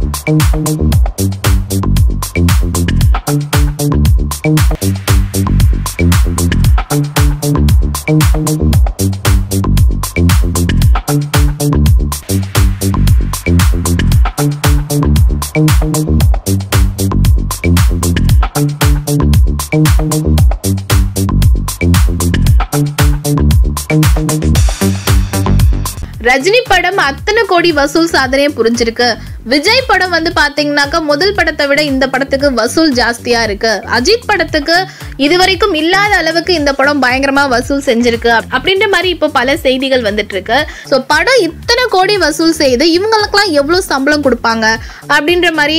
Thank you. Rajini படம் அத்தனை கோடி வசூல் சாதனையை புரிஞ்சிருக்கு. விஜய் படம் வந்து பாத்தீங்கன்னாக்கா முதல் படத்தை விட இந்த படத்துக்கு வசூல் ஜாஸ்தியா இருக்கு. அஜித் படத்துக்கு இதுவரைக்கும் இல்லாத அளவுக்கு இந்த படம் பயங்கரமா வசூல் செஞ்சிருக்கு. அப்படின்ற மாதிரி இப்போ பல செய்திகள் வந்துட்டு இருக்கு ஸோ படம் இத்தனை கோடி வசூல் செய்து இவங்களுக்குலாம் எவ்வளவு சம்பளம் கொடுப்பாங்க? அப்படின்ற மாதிரி